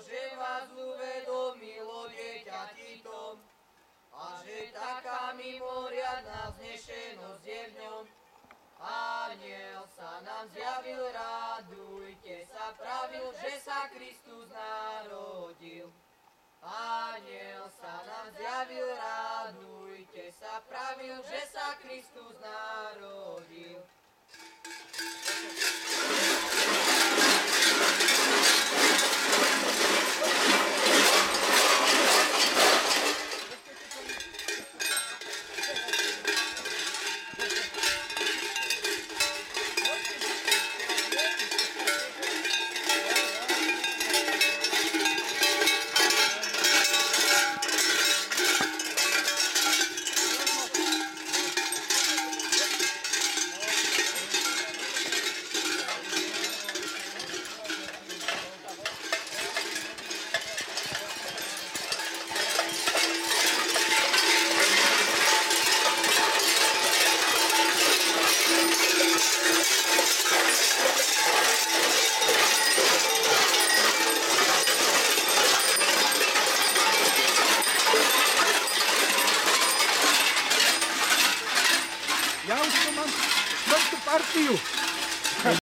že vás uvedomilo dieťatitom a že taká mimoriadná vznešenosť je v ňom. Aniel sa nám zjavil, radujte sa, pravil, že sa Kristus narodil. Aniel sa nám zjavil, radujte sa, pravil, že sa Kristus Jauh, teman. Mantap arti, yuk.